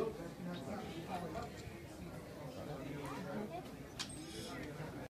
Gracias.